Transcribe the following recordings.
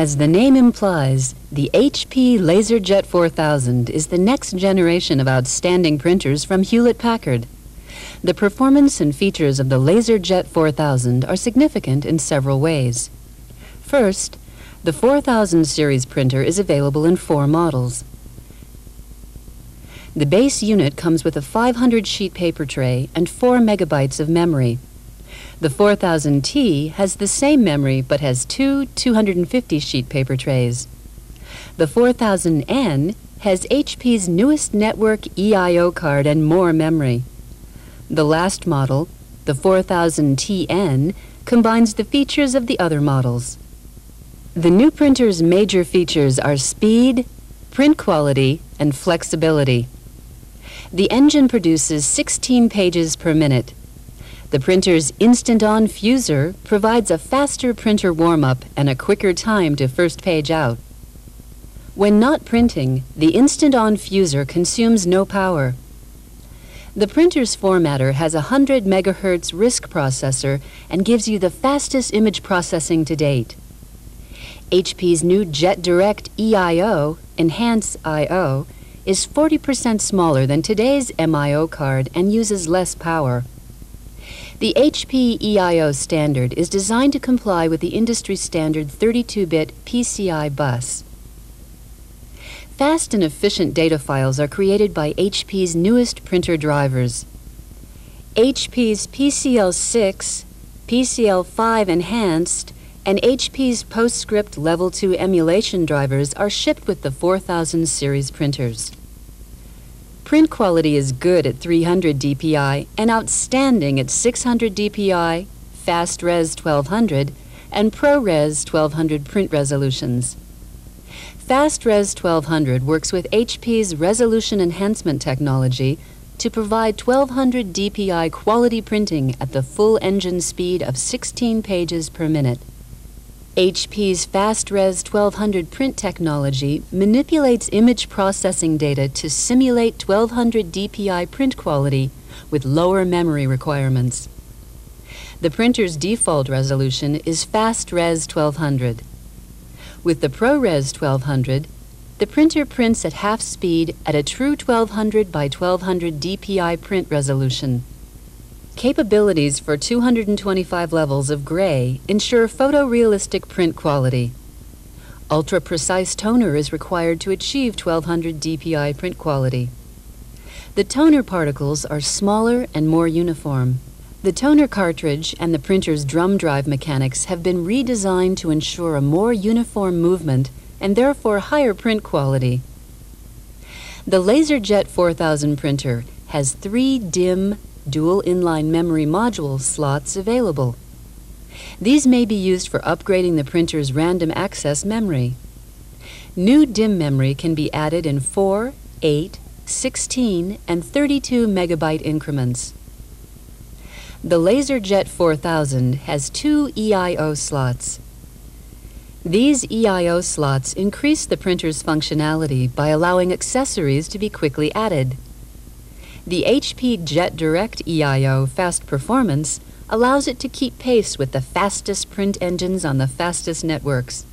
As the name implies, the HP LaserJet 4000 is the next generation of outstanding printers from Hewlett Packard. The performance and features of the LaserJet 4000 are significant in several ways. First, the 4000 series printer is available in four models. The base unit comes with a 500 sheet paper tray and 4 megabytes of memory. The 4000T has the same memory but has two 250 sheet paper trays. The 4000N has HP's newest network EIO card and more memory. The last model, the 4000TN, combines the features of the other models. The new printer's major features are speed, print quality, and flexibility. The engine produces 16 pages per minute the printer's Instant-On Fuser provides a faster printer warm-up and a quicker time to first page out. When not printing, the Instant-On Fuser consumes no power. The printer's formatter has a 100 MHz RISC processor and gives you the fastest image processing to date. HP's new JetDirect EIO, Enhance I.O., is 40% smaller than today's MIO card and uses less power. The HP EIO standard is designed to comply with the industry standard 32-bit PCI bus. Fast and efficient data files are created by HP's newest printer drivers. HP's PCL6, PCL5 Enhanced, and HP's PostScript Level 2 emulation drivers are shipped with the 4000 series printers. Print quality is good at 300 dpi and outstanding at 600 dpi, FastRes 1200, and ProRes 1200 print resolutions. FastRes 1200 works with HP's resolution enhancement technology to provide 1200 dpi quality printing at the full engine speed of 16 pages per minute. HP's FastRes 1200 print technology manipulates image processing data to simulate 1200 dpi print quality with lower memory requirements. The printer's default resolution is FastRes 1200. With the ProRes 1200, the printer prints at half speed at a true 1200 by 1200 dpi print resolution. Capabilities for 225 levels of gray ensure photorealistic print quality. Ultra-precise toner is required to achieve 1200 dpi print quality. The toner particles are smaller and more uniform. The toner cartridge and the printer's drum drive mechanics have been redesigned to ensure a more uniform movement and therefore higher print quality. The LaserJet 4000 printer has three DIMM dual inline memory module slots available. These may be used for upgrading the printer's random access memory. New DIMM memory can be added in 4, 8, 16, and 32 megabyte increments. The LaserJet 4000 has two EIO slots. These EIO slots increase the printer's functionality by allowing accessories to be quickly added. The HP JetDirect EIO Fast Performance allows it to keep pace with the fastest print engines on the fastest networks.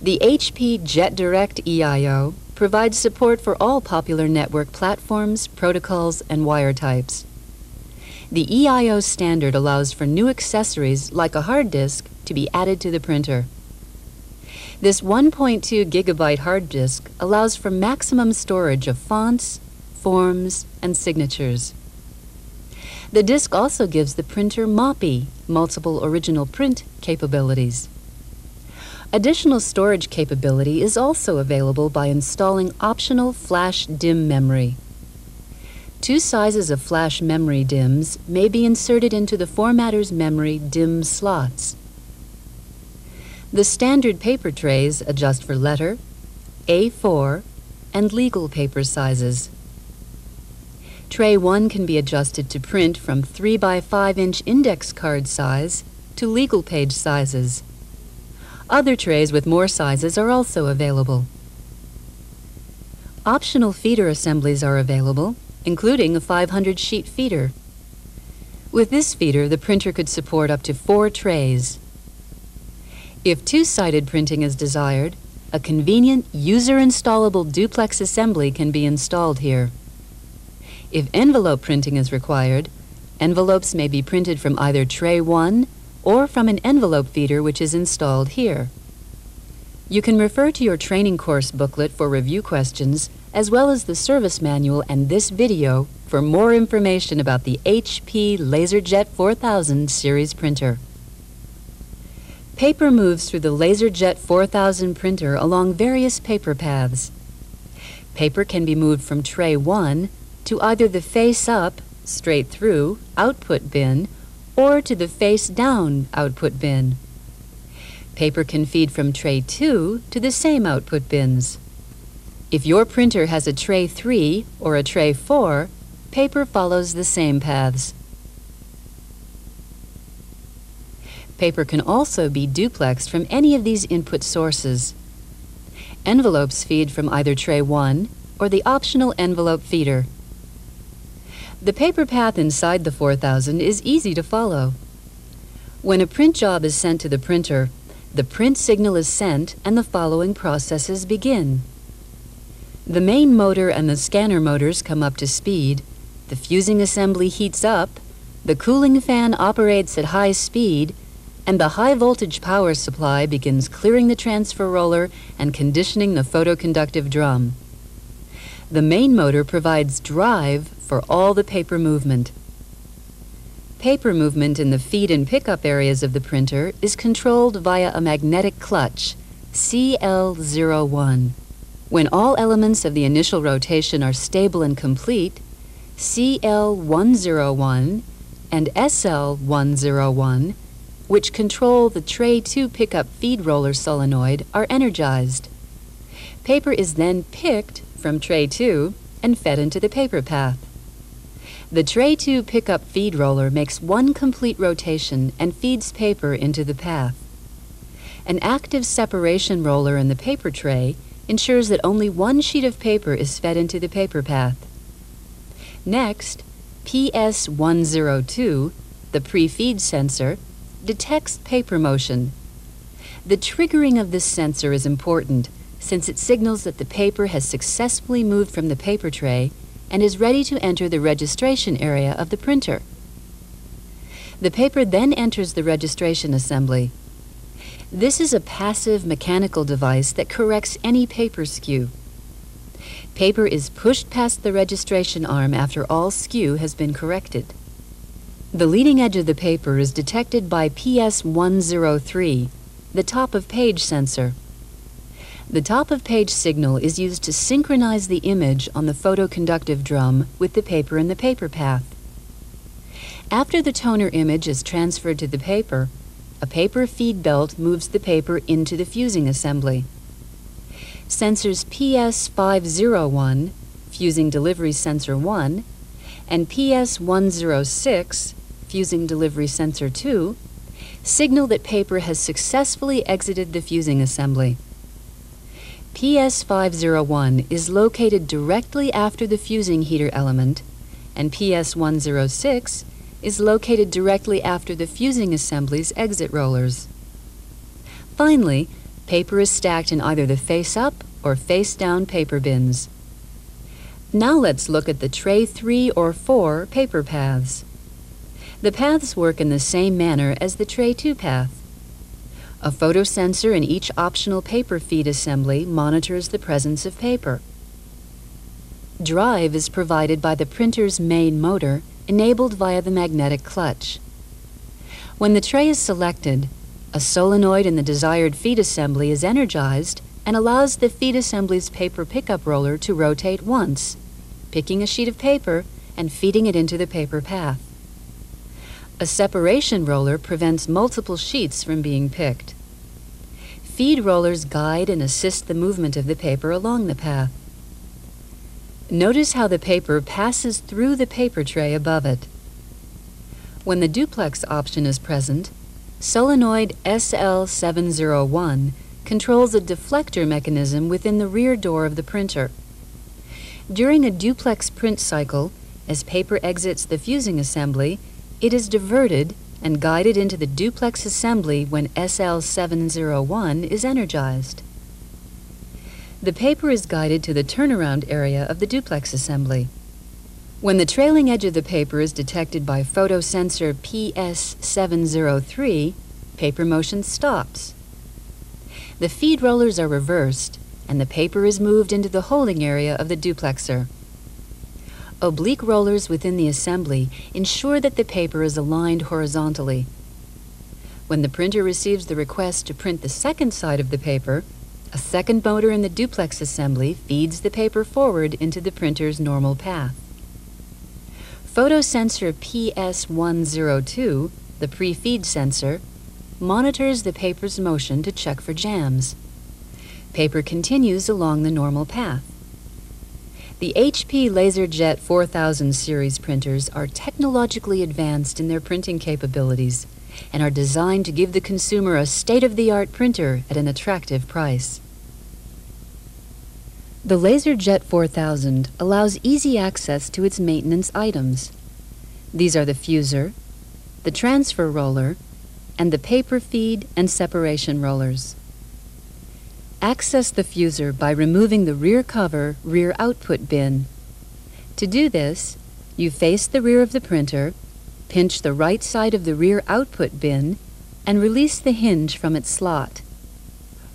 The HP JetDirect EIO provides support for all popular network platforms, protocols, and wire types. The EIO standard allows for new accessories like a hard disk to be added to the printer. This 1.2 gigabyte hard disk allows for maximum storage of fonts, forms, and signatures. The disk also gives the printer MOPI, multiple original print, capabilities. Additional storage capability is also available by installing optional flash DIMM memory. Two sizes of flash memory DIMMs may be inserted into the formatter's memory DIMM slots. The standard paper trays adjust for letter, A4, and legal paper sizes. Tray 1 can be adjusted to print from 3 by 5 inch index card size to legal page sizes. Other trays with more sizes are also available. Optional feeder assemblies are available, including a 500 sheet feeder. With this feeder, the printer could support up to four trays. If two-sided printing is desired, a convenient user-installable duplex assembly can be installed here. If envelope printing is required, envelopes may be printed from either tray 1 or from an envelope feeder which is installed here. You can refer to your training course booklet for review questions as well as the service manual and this video for more information about the HP LaserJet 4000 series printer. Paper moves through the LaserJet 4000 printer along various paper paths. Paper can be moved from tray 1 to either the face up, straight through, output bin, or to the face down output bin. Paper can feed from tray 2 to the same output bins. If your printer has a tray 3 or a tray 4, paper follows the same paths. Paper can also be duplexed from any of these input sources. Envelopes feed from either tray 1 or the optional envelope feeder. The paper path inside the 4000 is easy to follow. When a print job is sent to the printer, the print signal is sent and the following processes begin. The main motor and the scanner motors come up to speed, the fusing assembly heats up, the cooling fan operates at high speed, and the high voltage power supply begins clearing the transfer roller and conditioning the photoconductive drum. The main motor provides drive for all the paper movement. Paper movement in the feed and pickup areas of the printer is controlled via a magnetic clutch, CL01. When all elements of the initial rotation are stable and complete, CL101 and SL101 which control the tray 2 pickup feed roller solenoid, are energized. Paper is then picked from tray 2 and fed into the paper path. The tray 2 pickup feed roller makes one complete rotation and feeds paper into the path. An active separation roller in the paper tray ensures that only one sheet of paper is fed into the paper path. Next, PS102, the pre-feed sensor, detects paper motion. The triggering of this sensor is important since it signals that the paper has successfully moved from the paper tray and is ready to enter the registration area of the printer. The paper then enters the registration assembly. This is a passive mechanical device that corrects any paper skew. Paper is pushed past the registration arm after all skew has been corrected. The leading edge of the paper is detected by PS103, the top of page sensor. The top of page signal is used to synchronize the image on the photoconductive drum with the paper in the paper path. After the toner image is transferred to the paper, a paper feed belt moves the paper into the fusing assembly. Sensors PS501, Fusing Delivery Sensor 1, and PS106, fusing delivery sensor 2, signal that paper has successfully exited the fusing assembly. PS501 is located directly after the fusing heater element, and PS106 is located directly after the fusing assembly's exit rollers. Finally, paper is stacked in either the face-up or face-down paper bins. Now let's look at the tray 3 or 4 paper paths. The paths work in the same manner as the tray 2 path. A photosensor in each optional paper feed assembly monitors the presence of paper. Drive is provided by the printer's main motor, enabled via the magnetic clutch. When the tray is selected, a solenoid in the desired feed assembly is energized and allows the feed assembly's paper pickup roller to rotate once, picking a sheet of paper and feeding it into the paper path. A separation roller prevents multiple sheets from being picked. Feed rollers guide and assist the movement of the paper along the path. Notice how the paper passes through the paper tray above it. When the duplex option is present, solenoid SL701 controls a deflector mechanism within the rear door of the printer. During a duplex print cycle, as paper exits the fusing assembly, it is diverted and guided into the duplex assembly when SL701 is energized. The paper is guided to the turnaround area of the duplex assembly. When the trailing edge of the paper is detected by photosensor PS703, paper motion stops. The feed rollers are reversed, and the paper is moved into the holding area of the duplexer. Oblique rollers within the assembly ensure that the paper is aligned horizontally. When the printer receives the request to print the second side of the paper, a second motor in the duplex assembly feeds the paper forward into the printer's normal path. Photosensor PS102, the pre-feed sensor, monitors the paper's motion to check for jams. Paper continues along the normal path. The HP LaserJet 4000 series printers are technologically advanced in their printing capabilities and are designed to give the consumer a state-of-the-art printer at an attractive price. The LaserJet 4000 allows easy access to its maintenance items. These are the fuser, the transfer roller, and the paper feed and separation rollers. Access the fuser by removing the rear cover rear output bin. To do this, you face the rear of the printer, pinch the right side of the rear output bin, and release the hinge from its slot.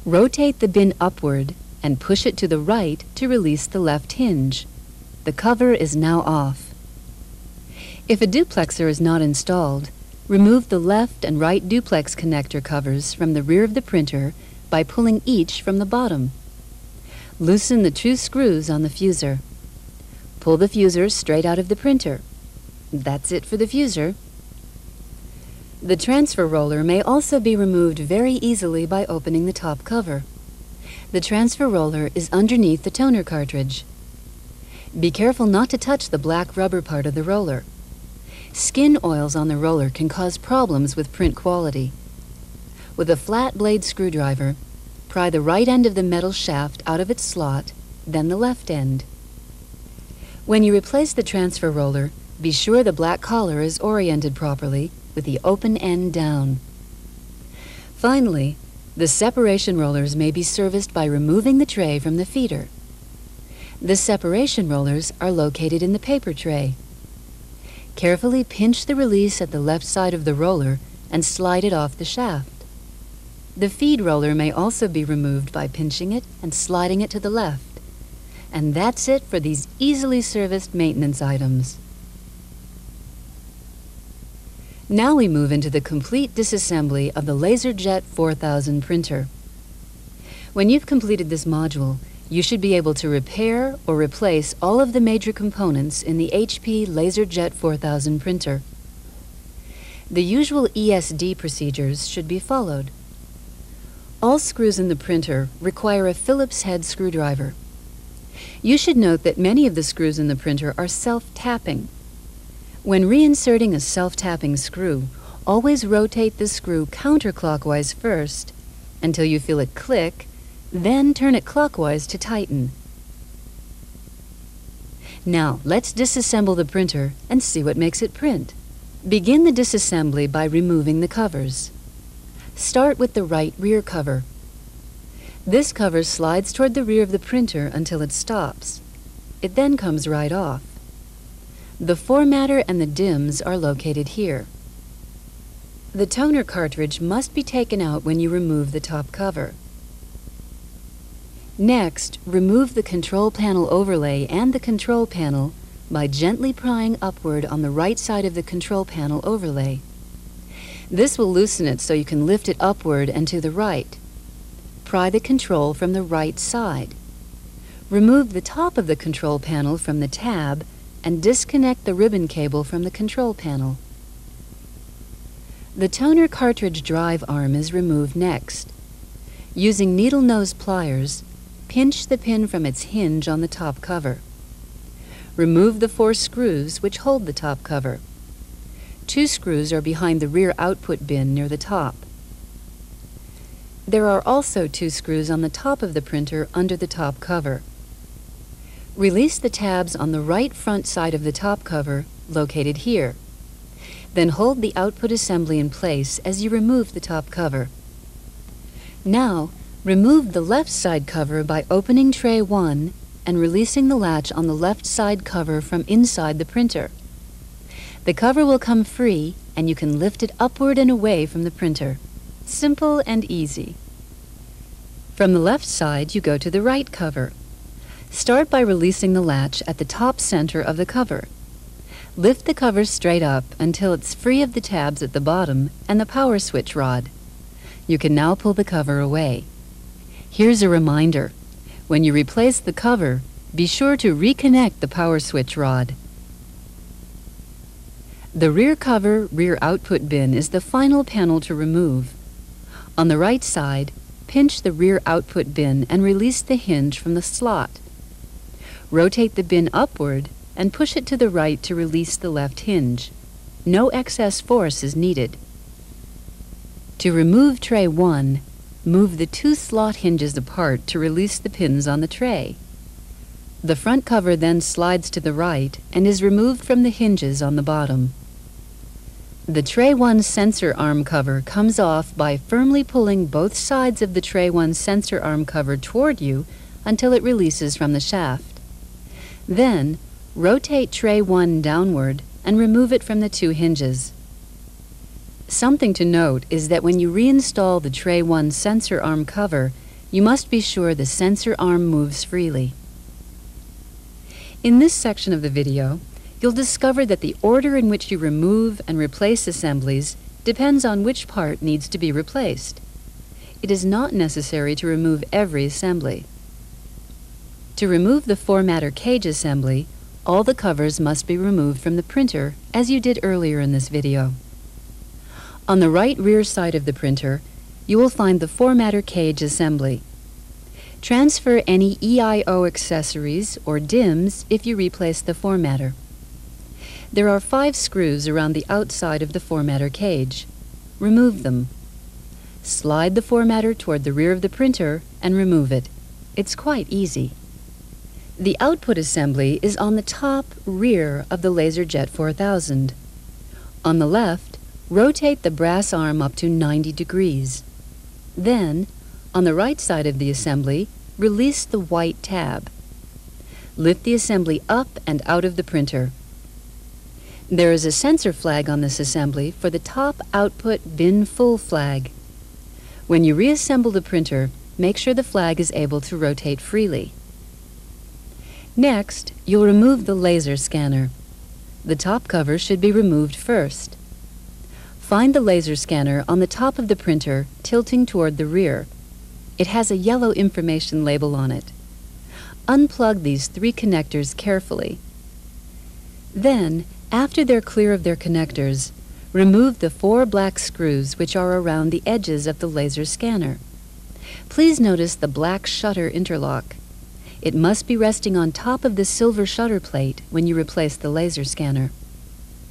Rotate the bin upward and push it to the right to release the left hinge. The cover is now off. If a duplexer is not installed, remove the left and right duplex connector covers from the rear of the printer by pulling each from the bottom. Loosen the two screws on the fuser. Pull the fuser straight out of the printer. That's it for the fuser. The transfer roller may also be removed very easily by opening the top cover. The transfer roller is underneath the toner cartridge. Be careful not to touch the black rubber part of the roller. Skin oils on the roller can cause problems with print quality. With a flat blade screwdriver, pry the right end of the metal shaft out of its slot, then the left end. When you replace the transfer roller, be sure the black collar is oriented properly with the open end down. Finally, the separation rollers may be serviced by removing the tray from the feeder. The separation rollers are located in the paper tray. Carefully pinch the release at the left side of the roller and slide it off the shaft. The feed roller may also be removed by pinching it and sliding it to the left. And that's it for these easily serviced maintenance items. Now we move into the complete disassembly of the LaserJet 4000 printer. When you've completed this module, you should be able to repair or replace all of the major components in the HP LaserJet 4000 printer. The usual ESD procedures should be followed. All screws in the printer require a Phillips head screwdriver. You should note that many of the screws in the printer are self-tapping, when reinserting a self-tapping screw, always rotate the screw counterclockwise first until you feel it click, then turn it clockwise to tighten. Now, let's disassemble the printer and see what makes it print. Begin the disassembly by removing the covers. Start with the right rear cover. This cover slides toward the rear of the printer until it stops. It then comes right off. The formatter and the DIMMs are located here. The toner cartridge must be taken out when you remove the top cover. Next, remove the control panel overlay and the control panel by gently prying upward on the right side of the control panel overlay. This will loosen it so you can lift it upward and to the right. Pry the control from the right side. Remove the top of the control panel from the tab and disconnect the ribbon cable from the control panel. The toner cartridge drive arm is removed next. Using needle nose pliers, pinch the pin from its hinge on the top cover. Remove the four screws which hold the top cover. Two screws are behind the rear output bin near the top. There are also two screws on the top of the printer under the top cover. Release the tabs on the right front side of the top cover, located here. Then hold the output assembly in place as you remove the top cover. Now, remove the left side cover by opening tray 1 and releasing the latch on the left side cover from inside the printer. The cover will come free and you can lift it upward and away from the printer. Simple and easy. From the left side, you go to the right cover. Start by releasing the latch at the top center of the cover. Lift the cover straight up until it's free of the tabs at the bottom and the power switch rod. You can now pull the cover away. Here's a reminder. When you replace the cover, be sure to reconnect the power switch rod. The rear cover rear output bin is the final panel to remove. On the right side, pinch the rear output bin and release the hinge from the slot. Rotate the bin upward and push it to the right to release the left hinge. No excess force is needed. To remove tray 1, Move the two slot hinges apart to release the pins on the tray. The front cover then slides to the right and is removed from the hinges on the bottom. The Tray 1 sensor arm cover comes off by firmly pulling both sides of the Tray 1 sensor arm cover toward you until it releases from the shaft. Then, rotate Tray 1 downward and remove it from the two hinges. Something to note is that when you reinstall the Tray 1 sensor arm cover, you must be sure the sensor arm moves freely. In this section of the video, you'll discover that the order in which you remove and replace assemblies depends on which part needs to be replaced. It is not necessary to remove every assembly. To remove the formatter cage assembly, all the covers must be removed from the printer, as you did earlier in this video. On the right rear side of the printer, you will find the formatter cage assembly. Transfer any EIO accessories or DIMMs if you replace the formatter. There are five screws around the outside of the formatter cage. Remove them. Slide the formatter toward the rear of the printer and remove it. It's quite easy. The output assembly is on the top rear of the LaserJet 4000. On the left, Rotate the brass arm up to 90 degrees. Then, on the right side of the assembly, release the white tab. Lift the assembly up and out of the printer. There is a sensor flag on this assembly for the top output bin full flag. When you reassemble the printer, make sure the flag is able to rotate freely. Next, you'll remove the laser scanner. The top cover should be removed first. Find the laser scanner on the top of the printer, tilting toward the rear. It has a yellow information label on it. Unplug these three connectors carefully. Then, after they're clear of their connectors, remove the four black screws which are around the edges of the laser scanner. Please notice the black shutter interlock. It must be resting on top of the silver shutter plate when you replace the laser scanner.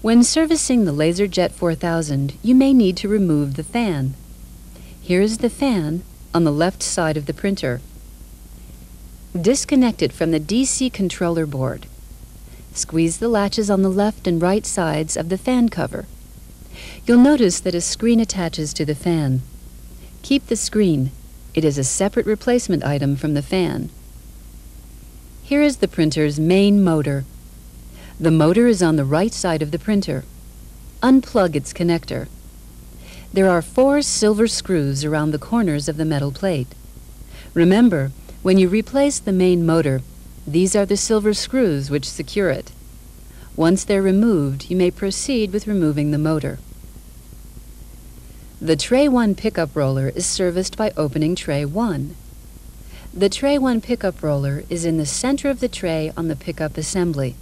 When servicing the LaserJet 4000, you may need to remove the fan. Here is the fan on the left side of the printer. Disconnect it from the DC controller board. Squeeze the latches on the left and right sides of the fan cover. You'll notice that a screen attaches to the fan. Keep the screen. It is a separate replacement item from the fan. Here is the printer's main motor. The motor is on the right side of the printer. Unplug its connector. There are four silver screws around the corners of the metal plate. Remember, when you replace the main motor, these are the silver screws which secure it. Once they're removed, you may proceed with removing the motor. The Tray 1 pickup roller is serviced by opening Tray 1. The Tray 1 pickup roller is in the center of the tray on the pickup assembly.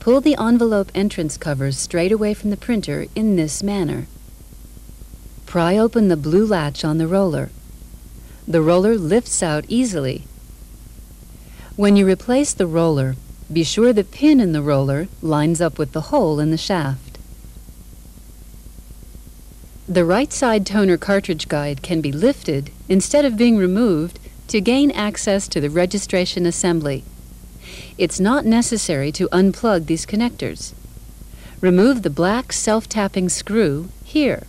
Pull the envelope entrance covers straight away from the printer in this manner. Pry open the blue latch on the roller. The roller lifts out easily. When you replace the roller, be sure the pin in the roller lines up with the hole in the shaft. The right side toner cartridge guide can be lifted instead of being removed to gain access to the registration assembly. It's not necessary to unplug these connectors. Remove the black self-tapping screw here.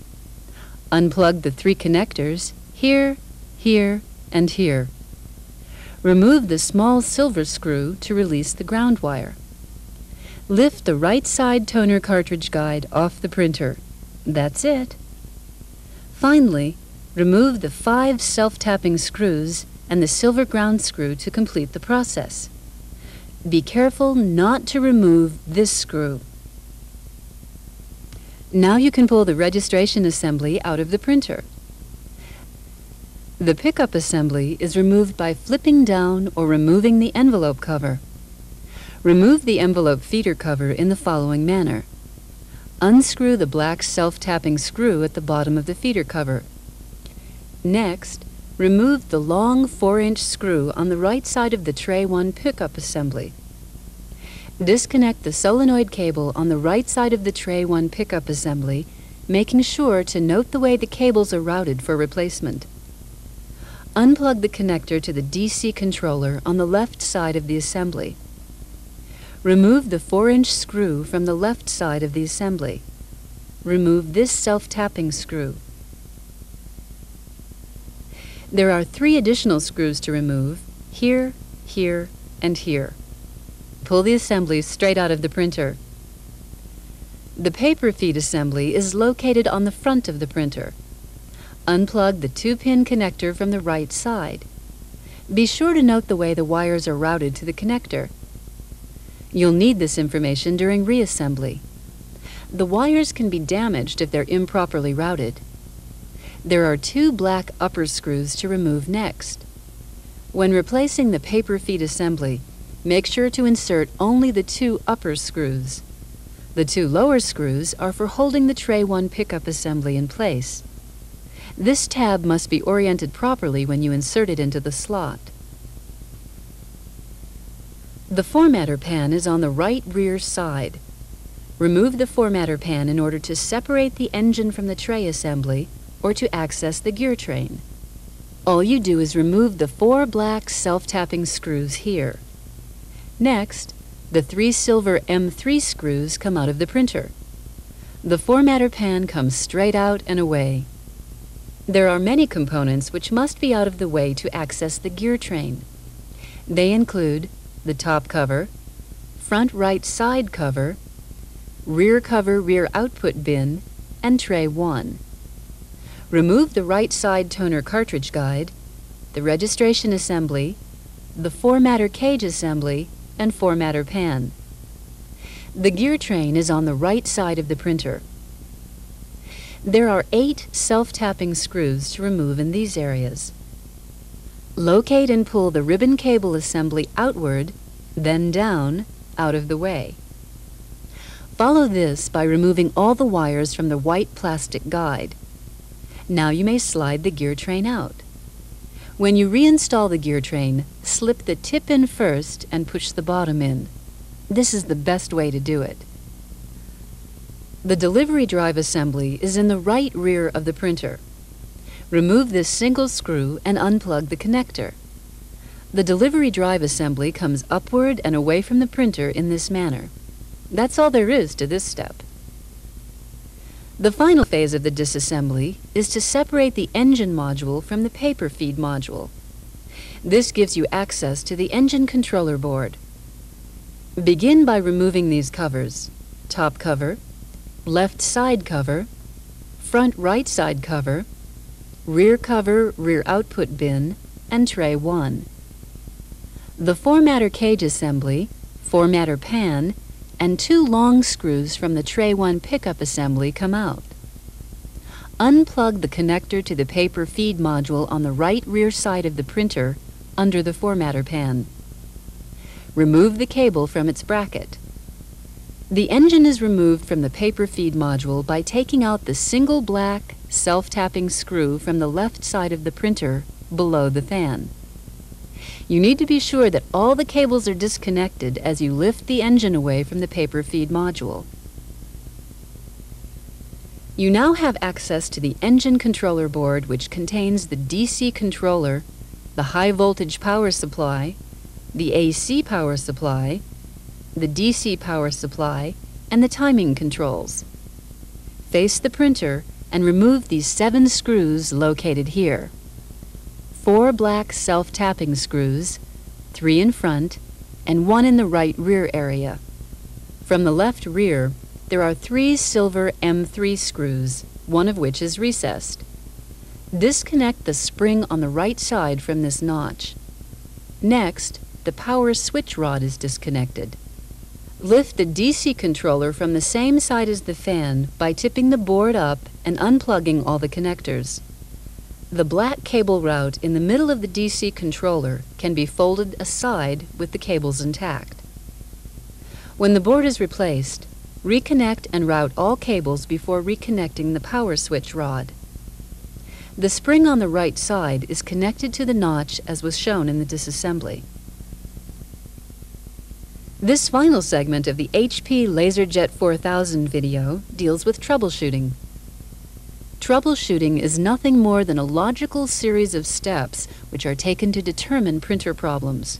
Unplug the three connectors here, here, and here. Remove the small silver screw to release the ground wire. Lift the right side toner cartridge guide off the printer. That's it. Finally, remove the five self-tapping screws and the silver ground screw to complete the process. Be careful not to remove this screw. Now you can pull the registration assembly out of the printer. The pickup assembly is removed by flipping down or removing the envelope cover. Remove the envelope feeder cover in the following manner. Unscrew the black self-tapping screw at the bottom of the feeder cover. Next, remove the long 4-inch screw on the right side of the Tray 1 pickup assembly. Disconnect the solenoid cable on the right side of the Tray 1 pickup assembly, making sure to note the way the cables are routed for replacement. Unplug the connector to the DC controller on the left side of the assembly. Remove the 4-inch screw from the left side of the assembly. Remove this self-tapping screw. There are three additional screws to remove, here, here, and here. Pull the assembly straight out of the printer. The paper feed assembly is located on the front of the printer. Unplug the 2-pin connector from the right side. Be sure to note the way the wires are routed to the connector. You'll need this information during reassembly. The wires can be damaged if they're improperly routed. There are two black upper screws to remove next. When replacing the paper feed assembly, make sure to insert only the two upper screws. The two lower screws are for holding the Tray 1 pickup assembly in place. This tab must be oriented properly when you insert it into the slot. The formatter pan is on the right rear side. Remove the formatter pan in order to separate the engine from the tray assembly or to access the gear train. All you do is remove the four black self-tapping screws here. Next, the three silver M3 screws come out of the printer. The formatter pan comes straight out and away. There are many components which must be out of the way to access the gear train. They include the top cover, front right side cover, rear cover rear output bin, and tray 1. Remove the right side toner cartridge guide, the registration assembly, the formatter cage assembly, and formatter pan. The gear train is on the right side of the printer. There are eight self-tapping screws to remove in these areas. Locate and pull the ribbon cable assembly outward, then down, out of the way. Follow this by removing all the wires from the white plastic guide. Now you may slide the gear train out. When you reinstall the gear train, slip the tip in first and push the bottom in. This is the best way to do it. The delivery drive assembly is in the right rear of the printer. Remove this single screw and unplug the connector. The delivery drive assembly comes upward and away from the printer in this manner. That's all there is to this step. The final phase of the disassembly is to separate the engine module from the paper feed module. This gives you access to the engine controller board. Begin by removing these covers, top cover, left side cover, front right side cover, rear cover rear output bin, and tray 1. The formatter cage assembly, formatter pan, and two long screws from the tray 1 pickup assembly come out. Unplug the connector to the paper feed module on the right rear side of the printer under the formatter pan. Remove the cable from its bracket. The engine is removed from the paper feed module by taking out the single black self-tapping screw from the left side of the printer below the fan. You need to be sure that all the cables are disconnected as you lift the engine away from the paper feed module. You now have access to the engine controller board which contains the DC controller, the high voltage power supply, the AC power supply, the DC power supply, and the timing controls. Face the printer and remove these seven screws located here. Four black self-tapping screws, three in front, and one in the right rear area. From the left rear, there are three silver M3 screws, one of which is recessed. Disconnect the spring on the right side from this notch. Next, the power switch rod is disconnected. Lift the DC controller from the same side as the fan by tipping the board up and unplugging all the connectors. The black cable route in the middle of the DC controller can be folded aside with the cables intact. When the board is replaced, reconnect and route all cables before reconnecting the power switch rod. The spring on the right side is connected to the notch as was shown in the disassembly. This final segment of the HP LaserJet 4000 video deals with troubleshooting. Troubleshooting is nothing more than a logical series of steps which are taken to determine printer problems.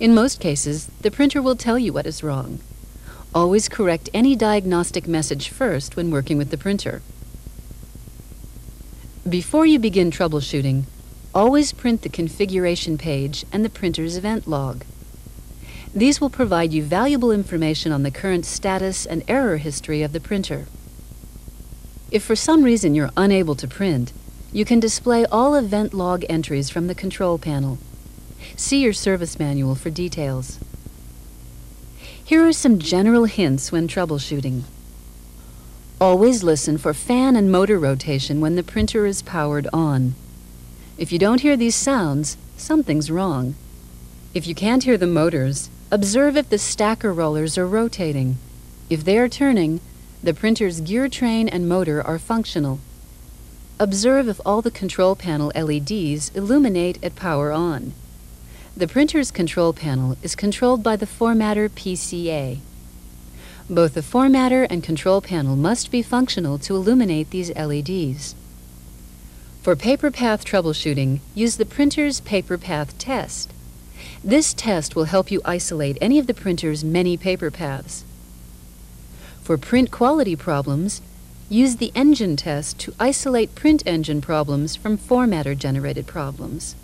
In most cases, the printer will tell you what is wrong. Always correct any diagnostic message first when working with the printer. Before you begin troubleshooting, always print the configuration page and the printer's event log. These will provide you valuable information on the current status and error history of the printer. If for some reason you're unable to print, you can display all event log entries from the control panel. See your service manual for details. Here are some general hints when troubleshooting. Always listen for fan and motor rotation when the printer is powered on. If you don't hear these sounds, something's wrong. If you can't hear the motors, observe if the stacker rollers are rotating. If they are turning, the printer's gear train and motor are functional. Observe if all the control panel LEDs illuminate at power on. The printer's control panel is controlled by the Formatter PCA. Both the formatter and control panel must be functional to illuminate these LEDs. For paper path troubleshooting, use the printer's paper path test. This test will help you isolate any of the printer's many paper paths. For print quality problems, use the engine test to isolate print engine problems from formatter generated problems.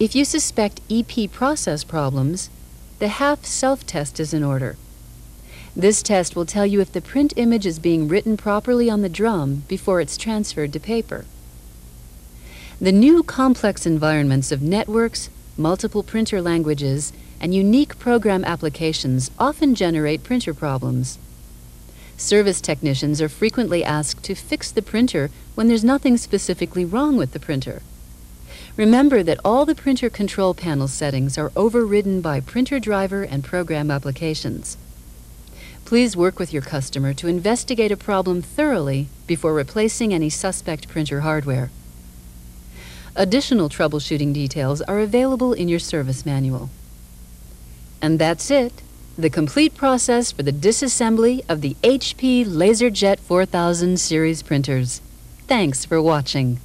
If you suspect EP process problems, the half self-test is in order. This test will tell you if the print image is being written properly on the drum before it's transferred to paper. The new complex environments of networks, multiple printer languages, and unique program applications often generate printer problems. Service technicians are frequently asked to fix the printer when there's nothing specifically wrong with the printer. Remember that all the printer control panel settings are overridden by printer driver and program applications. Please work with your customer to investigate a problem thoroughly before replacing any suspect printer hardware. Additional troubleshooting details are available in your service manual. And that's it the complete process for the disassembly of the HP LaserJet 4000 series printers. Thanks for watching.